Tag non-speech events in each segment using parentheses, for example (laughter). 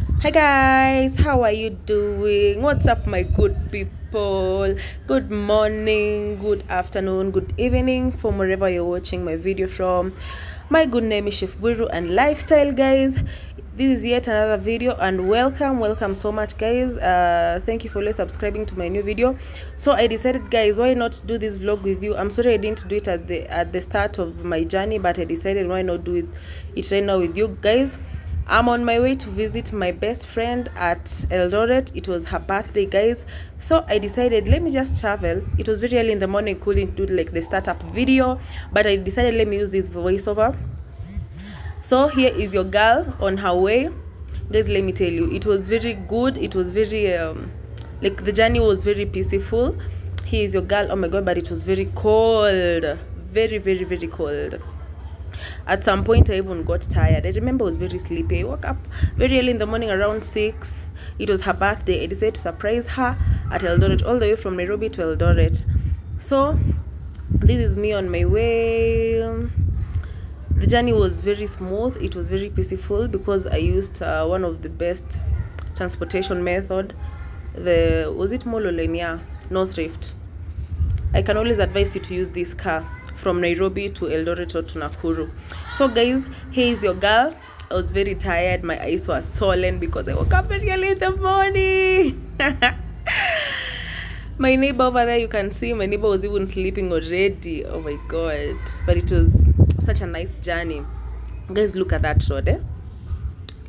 Hi guys, how are you doing? What's up, my good people? Good morning, good afternoon, good evening from wherever you're watching my video from. My good name is Chef Bwiru and Lifestyle, guys. This is yet another video and welcome, welcome so much, guys. Uh, thank you for subscribing to my new video. So I decided, guys, why not do this vlog with you? I'm sorry I didn't do it at the at the start of my journey, but I decided why not do it, it right now with you guys. I'm on my way to visit my best friend at Eldoret. It was her birthday, guys. So I decided, let me just travel. It was very early in the morning, couldn't do like the startup video, but I decided let me use this voiceover. So here is your girl on her way. Guys, let me tell you, it was very good. It was very um, like the journey was very peaceful. Here is your girl. Oh my god, but it was very cold. Very, very, very cold at some point i even got tired. I remember i was very sleepy. I woke up very early in the morning around 6 it was her birthday. I decided to surprise her at eldoret all the way from nairobi to eldoret. So this is me on my way. The journey was very smooth. It was very peaceful because i used uh, one of the best transportation method. The was it mololenia north rift i can always advise you to use this car from Nairobi to Eldoret or to Nakuru. So guys, here is your girl. I was very tired. My eyes were swollen because I woke up very early in the morning. (laughs) my neighbor over there, you can see my neighbor was even sleeping already. Oh my god. But it was such a nice journey. Guys, look at that road, eh?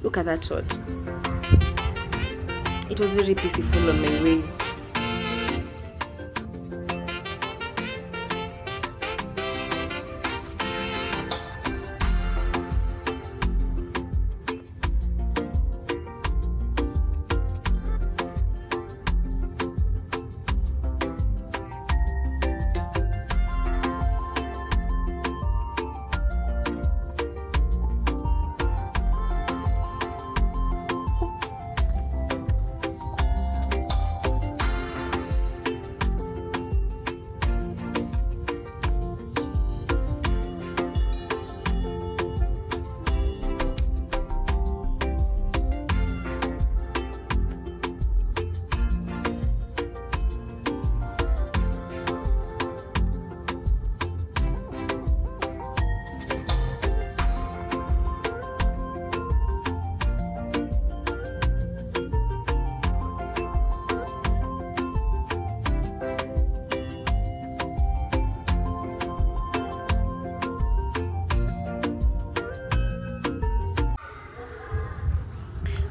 Look at that road. It was very peaceful on my way.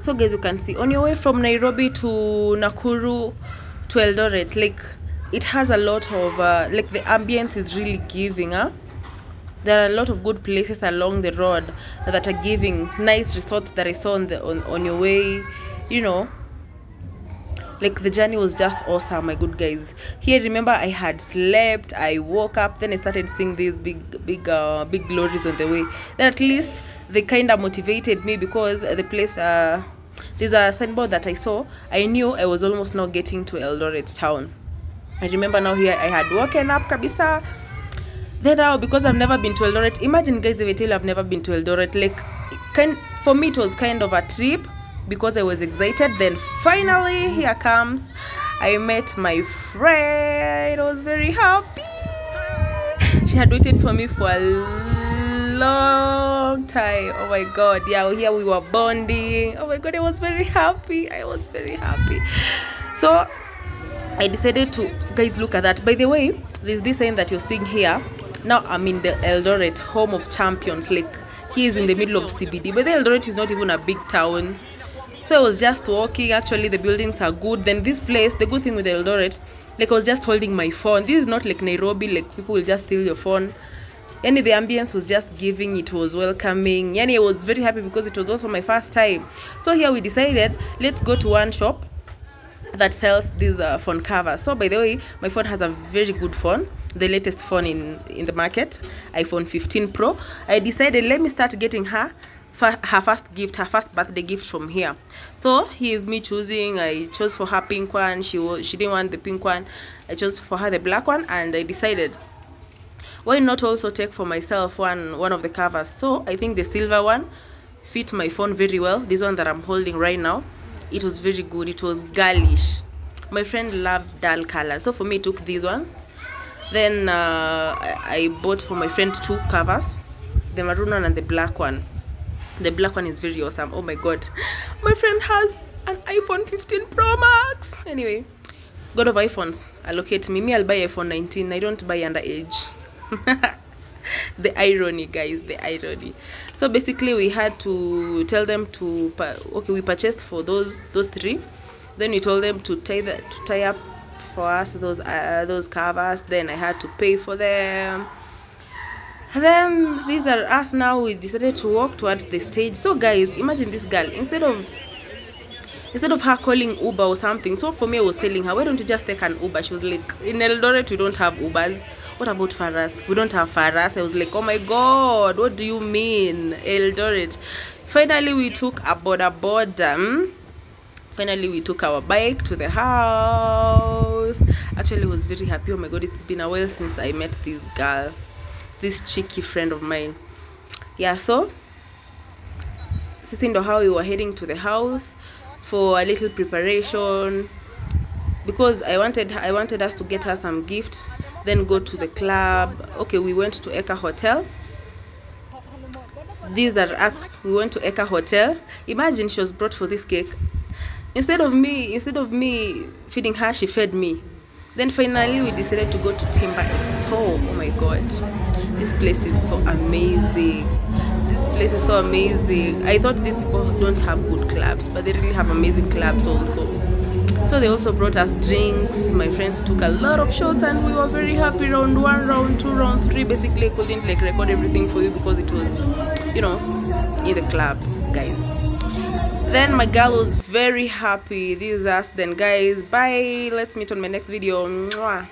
So guys you can see on your way from nairobi to nakuru to eldoret like it has a lot of uh, like the ambience is really giving huh? there are a lot of good places along the road that are giving nice resorts that i saw on the on, on your way you know like the journey was just awesome my good guys. Here remember i had slept i woke up then i started seeing these big big uh, big glories on the way. Then at least they kind of motivated me because the place uh there's a signboard that i saw. I knew i was almost now getting to eldoret town. I remember now here i had woken up kabisa. Then now because i've never been to eldoret imagine guys if i tell i've never been to eldoret like kind for me it was kind of a trip because I was excited. Then finally, here comes. I met my friend. I was very happy. She had waited for me for a long time. Oh my god. Yeah, here we were bonding. Oh my god, I was very happy. I was very happy. So I decided to guys look at that. By the way, there's this sign that you're seeing here. Now I'm in the Eldoret, home of champions. Like he is in the middle of CBD. But the Eldoret is not even a big town so i was just walking. Actually the buildings are good. Then this place the good thing with eldoret like i was just holding my phone. This is not like nairobi like people will just steal your phone. Yani the ambience was just giving. It was welcoming. Yani i was very happy because it was also my first time. So here we decided let's go to one shop that sells these uh, phone covers. So by the way my phone has a very good phone the latest phone in in the market iphone 15 pro. I decided let me start getting her her first gift her first birthday gift from here. So here's me choosing. I chose for her pink one. She was she didn't want the pink one. I chose for her the black one and i decided why not also take for myself one one of the covers? So i think the silver one fit my phone very well. This one that i'm holding right now it was very good. It was girlish. My friend loved dull colors so for me took this one. Then uh, I, I bought for my friend two covers the maroon one and the black one the black one is very awesome. Oh my god. My friend has an iphone 15 pro max. Anyway god of iphones allocate me. Me i'll buy iphone 19 i don't buy underage (laughs) the irony guys the irony. So basically we had to tell them to okay we purchased for those those three. Then we told them to tie the to tie up for us those uh, those covers. Then i had to pay for them then these are us now we decided to walk towards the stage. So guys imagine this girl instead of instead of her calling uber or something so for me i was telling her why don't you just take an uber? She was like in eldoret we don't have ubers. What about faras? We don't have faras. I was like oh my god what do you mean eldoret? Finally we took a boda boda. Hmm? finally we took our bike to the house. Actually I was very happy. Oh my god it's been a while since i met this girl this cheeky friend of mine. Yeah so sisi ndo how we were heading to the house for a little preparation because i wanted i wanted us to get her some gifts then go to the club. Okay we went to eka hotel. These are us. We went to eka hotel. Imagine she was brought for this cake. Instead of me instead of me feeding her she fed me. Then finally we decided to go to timber x. Home oh my god this place is so amazing. This place is so amazing. I thought these people don't have good clubs but they really have amazing clubs also. So they also brought us drinks. My friends took a lot of shots and we were very happy. Round one round two round three basically I couldn't like record everything for you because it was you know in the club guys. Then my girl was very happy. This is us. Then guys bye. Let's meet on my next video. Mwah.